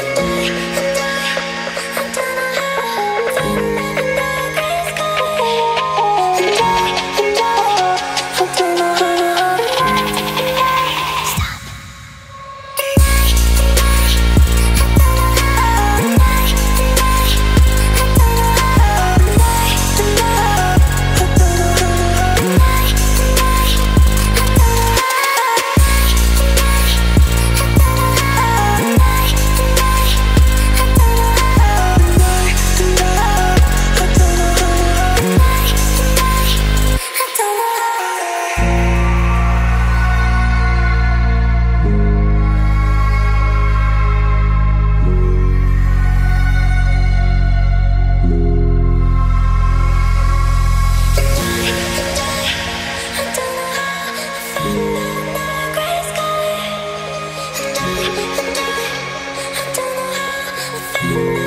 Yeah. feel